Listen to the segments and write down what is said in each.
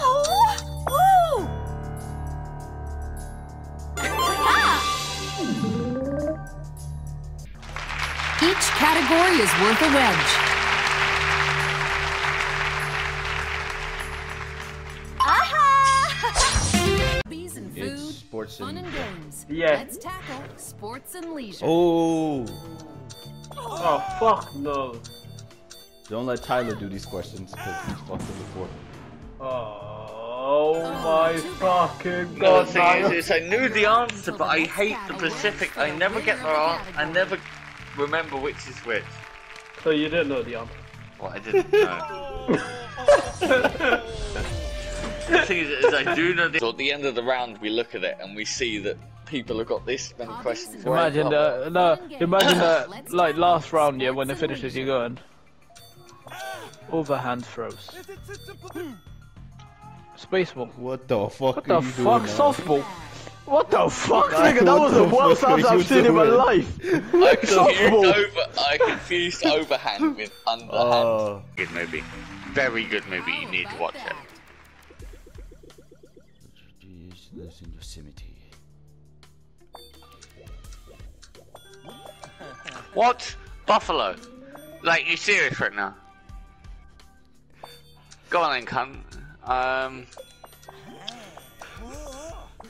Oh! Woo! Each category is worth a wedge. Aha! Bees and It's food, sports fun and- and games. Yeah. Let's tackle sports and leisure. Oh, Oh fuck no. Don't let Tyler do these questions because he's fucked it before. Oh my fucking god. the thing Niall. is, is I knew the answer, but I hate the Pacific. I never get the answer. I never remember which is which. So you didn't know the answer. Well, I didn't know. the thing is, is I do know. The... So at the end of the round, we look at it and we see that people have got this many questions. Imagine up. that. No, imagine that. Like last round, yeah, when it finishes, you're going. Overhand throws. Spaceball. What the fuck What the are you fuck? doing now? Softball. What the fuck, Like, nigga? That was the the worst fuck are answer I've you seen in my doing? life. I confused, Softball. over, I confused overhand with underhand. Uh, good movie. Very good movie. You need to watch it. Jesus lives in Yosemite. What? Buffalo? Like, you serious right now? Go on then, cunt. Um,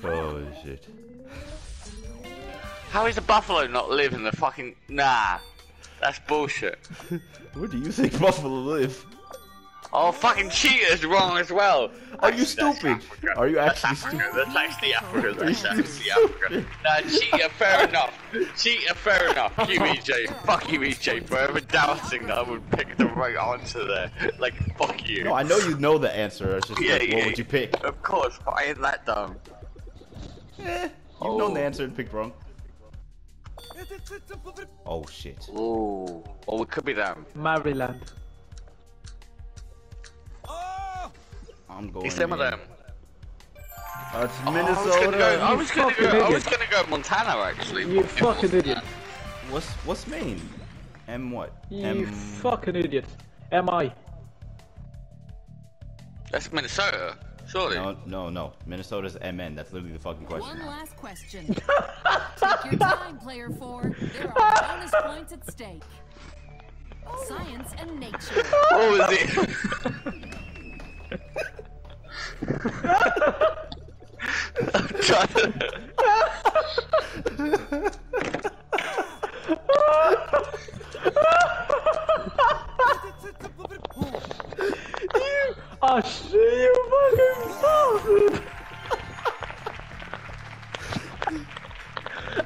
Oh shit. how is a buffalo not live in the fucking... Nah. That's bullshit. Where do you think buffalo live? Oh, fucking cheetah's wrong as well. Are you stupid? Are you That's actually Africa. stupid? That's actually Africa. That's you actually Africa. Nah, cheetah, fair enough. Cheetah, fair enough. You, EJ. Fuck you, EJ, for ever doubting that I would pick the right answer there. Like, fuck you. No, I know you know the answer. It's just Yeah, like, yeah, what would you pick? Of course, but I ain't that dumb. Eh, you've known the answer and picked wrong. Oh shit. Ooh. oh, it could be them. Maryland. I'm going. It's some of in. them. Uh, it's I was gonna go. I Minnesota. was gonna go. I was gonna go Montana actually. You fucking idiot. What's what's Maine? M what? You M. fucking idiot. Am I? That's Minnesota, surely. No, no, no. Minnesota's MN. That's literally the fucking question. One now. last question. Take your time, player four. There are bonus points at stake. Science and nature. What was it? To- Oh shit, you fucking bastard!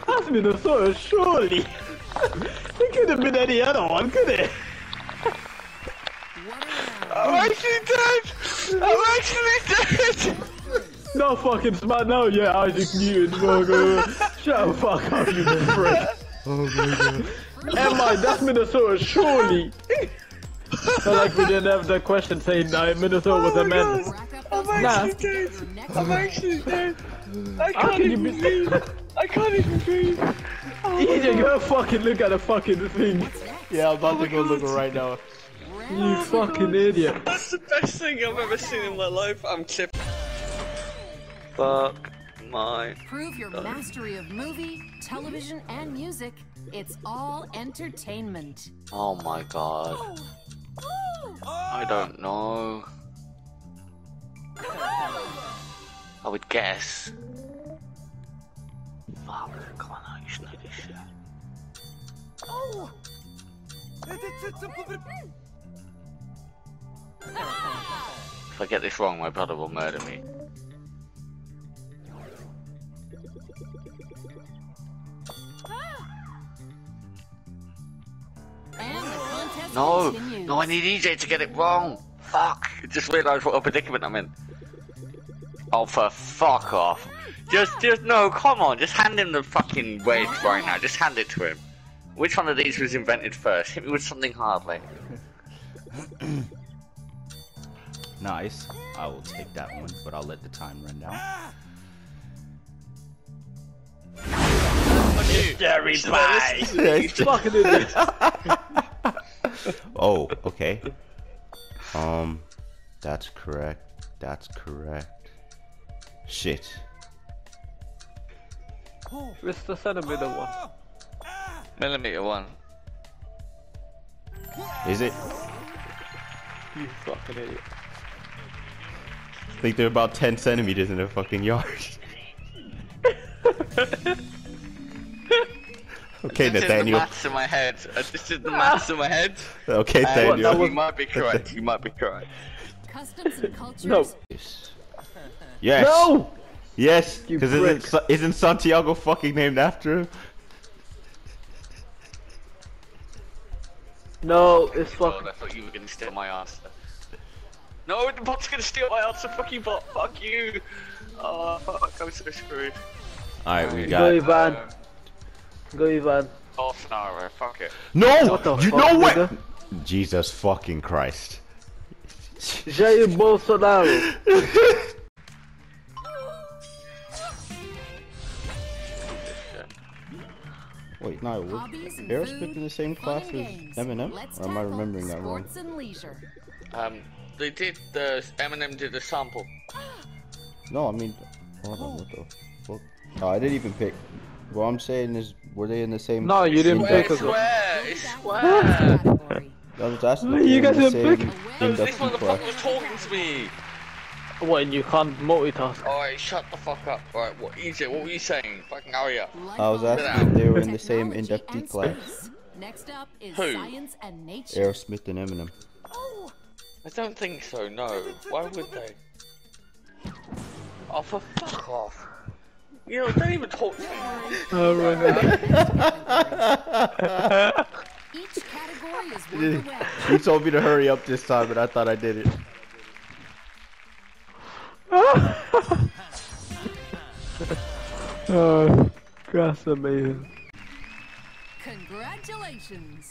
That's Minnesota, surely. It could have been any other one, could it? What a round. I'm actually dead. I'm actually dead. No fucking smart, no, yeah, Isaac Newton, fucker. Shut the fuck up, you little prick. Oh my god. Am I? That's Minnesota, surely. So like we didn't have the question saying uh, Minnesota was a man. Rack up those Nah. points to get I'm round. actually dead. I can't can even be? breathe. I can't even breathe. Oh EJ, go fucking look at the fucking thing. Yeah, I'm about to go look right now. You fucking idiot. That's the best thing I've ever seen in my life. I'm chip. Fuck my. Prove your mastery of movie, television, and music. It's all entertainment. Oh my god. I don't know. I would guess. Fuck, come on, now, you should know this shit. If I get this wrong, my brother will murder me. No, no, I need EJ to get it wrong. Fuck, just realised what a predicament I'm in. Oh, for fuck off. Just, just, no, come on, just hand him the fucking wedge right now. Just hand it to him. Which one of these was invented first? Hit me with something hard, like. Nice. I will take that one, but I'll let the time run down. You fucking idiot. Oh, okay. Um, That's correct. That's correct. Shit. It's the centimeter one. Millimeter one. Is it? You fucking idiot. I think they're about 10 centimeters in their fucking yard. okay, this is the Nathaniel. maths in my head. Uh, This is the maths in my head. Okay, Uh, Nathaniel. you might be correct. You might be correct. Customs and cultures. No. Yes. Yes. No! Yes. Because isn't, isn't Santiago fucking named after him? No, it's fucking. I thought you were gonna steal my answer. No, the bot's gonna steal my answer. Fuck you, bot. Fuck you. Oh, fuck. I'm so screwed. Alright, we got. Go got. Ivan. Uh, Go Ivan. Bolsonaro. Fuck it. No! What the you fuck, know what? nigga? Jesus fucking Christ. Jair Bolsonaro. Wait, no, was Hobbies and Aerosmith food, in the same class as games. Eminem? Let's Or am I remembering that wrong? Sports and leisure. Um, they did the Eminem did the sample. No, I mean, hold on, what the fuck? Oh, I didn't even pick. What I'm saying is, were they in the same? No, you didn't Swear, pick us. swear, Go it's back swear. I was asking. Well, you guys the didn't pick. No, this induction motherfucker class. was talking to me. What, and you can't multitask? Alright, shut the fuck up. Alright, what EJ, what were you saying? Fucking hurry up. I was asking if they were in the same inductee class. Next up is Who? science and nature. Aerosmith and Eminem. Oh, I don't think so, no. Why would they? Oh, for fuck off. You know, don't even talk to me. Oh, Alright. each category is worth a. You told me to hurry up this time, but I thought I did it. oh, that's amazing. Congratulations.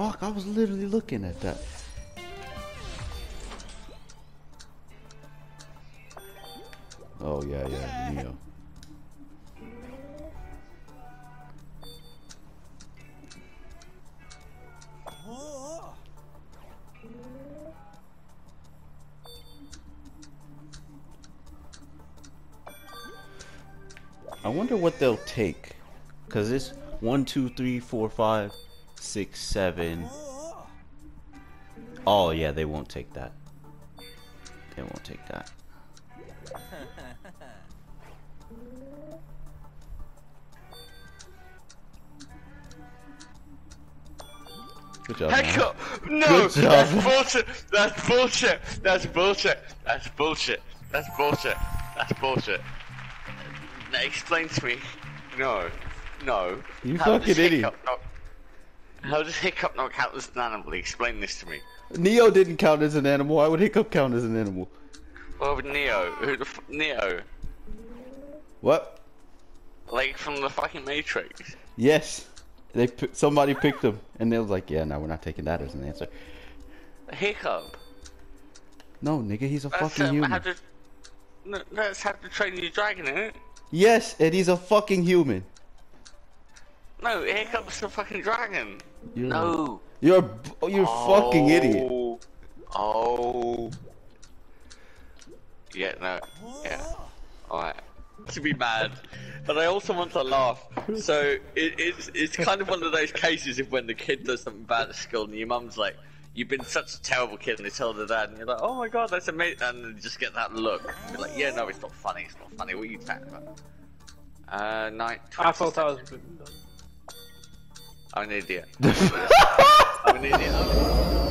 Fuck, I was literally looking at that. Oh yeah, yeah, Neo. I wonder what they'll take. Cause it's one, two, three, four, five, six, seven. Oh yeah, they won't take that. They won't take that. Good job. Hiccup! No! Good job. That's bullshit! That's bullshit! That's bullshit! That's bullshit! That's bullshit! That's bullshit! Now explain to me. No. No. You How fucking idiot. Not- How does Hiccup not count as an animal? Explain this to me. Neo didn't count as an animal. Why would Hiccup count as an animal? Well, Neo. Who the f- Neo? What? Like from the fucking Matrix. Yes. They somebody picked him, and they was like, "Yeah, no, we're not taking that as an answer." Hiccup. No, nigga, he's a That's fucking um, human. how to. No, that's how to train your dragon, isn't it? Yes, and he's a fucking human. No, Hiccup's a fucking dragon. You're, No. You're a b- oh, you're a fucking idiot. Oh. Oh. Yeah, no. Yeah. Alright. To be mad. But I also want to laugh. So it, it's it's kind of one of those cases of when the kid does something bad at school and your mum's like, You've been such a terrible kid and they tell the dad and you're like, Oh my god, that's amazing and you just get that look. You're like, Yeah, no, it's not funny, it's not funny, what are you talking about? Uh nine I thought that was. I'm an idiot. I'm an idiot.